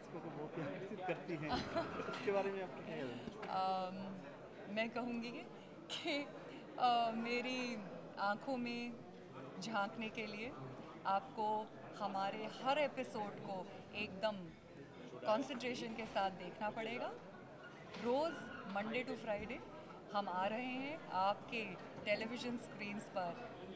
दर्शकों को तो बहुत आकर्षित करती हैं। उसके बारे में आप क्या मैं कहूँगी कि मेरी आँखों में झांकने के लिए आपको हमारे हर एपिसोड को एकदम कंसंट्रेशन के साथ देखना पड़ेगा। रोज़ मंडे टू फ्राइडे हम आ रहे हैं आपके टेलीविज़न स्क्रीन्स पर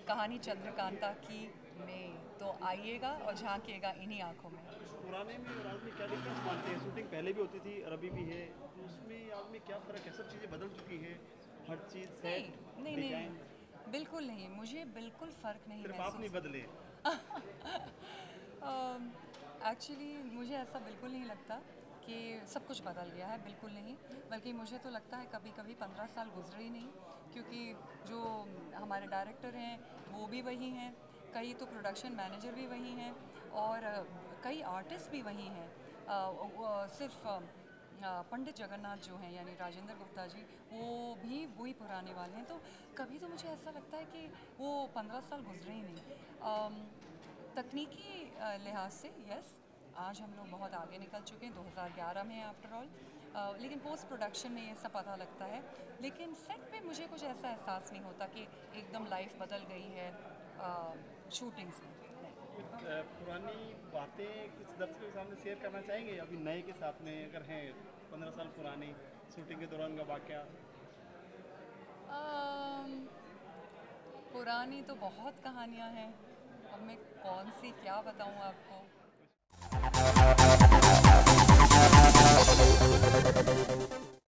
कहानी चंद्रकांता की में तो आइएगा और झांकिएगा इन्हीं आँखों में। पुराने में और आज में क्या डिफरेंस मानते हैं? शूटिंग पहले भी होती थी अभी भी है। तो उसमें आज में क्या फ़र्क है? सब चीज़ें बदल चुकी है। हर चीज़ नहीं सेट नहीं। नहीं बिल्कुल नहीं मुझे बिल्कुल फ़र्क नहीं सिर्फ़ आप नहीं बदले। एक्चुअली मुझे ऐसा बिल्कुल नहीं लगता कि सब कुछ बदल गया है बिल्कुल नहीं। बल्कि मुझे तो लगता है कभी कभी पंद्रह साल गुजरे ही नहीं क्योंकि जो हमारे डायरेक्टर हैं वो भी वही हैं। कई तो प्रोडक्शन मैनेजर भी वही हैं और कई आर्टिस्ट भी वही हैं। सिर्फ़ पंडित जगन्नाथ जो हैं, यानी राजेंद्र गुप्ता जी, वो भी वही पुराने वाले हैं। तो कभी तो मुझे ऐसा लगता है कि वो पंद्रह साल गुजरे ही नहीं। तकनीकी लिहाज से यस आज हम लोग बहुत आगे निकल चुके हैं 2011 में आफ्टर ऑल लेकिन पोस्ट प्रोडक्शन में ये सब पता लगता है। लेकिन सेट पे मुझे कुछ ऐसा एहसास नहीं होता कि एकदम लाइफ बदल गई है। शूटिंग से नहीं। पुरानी बातें कुछ दर्शकों के सामने शेयर करना चाहेंगे अभी नए के साथ में अगर हैं पंद्रह साल पुरानी शूटिंग के दौरान का वाक्य? पुरानी तो बहुत कहानियाँ हैं। अब मैं कौन सी क्या बताऊँ आपको?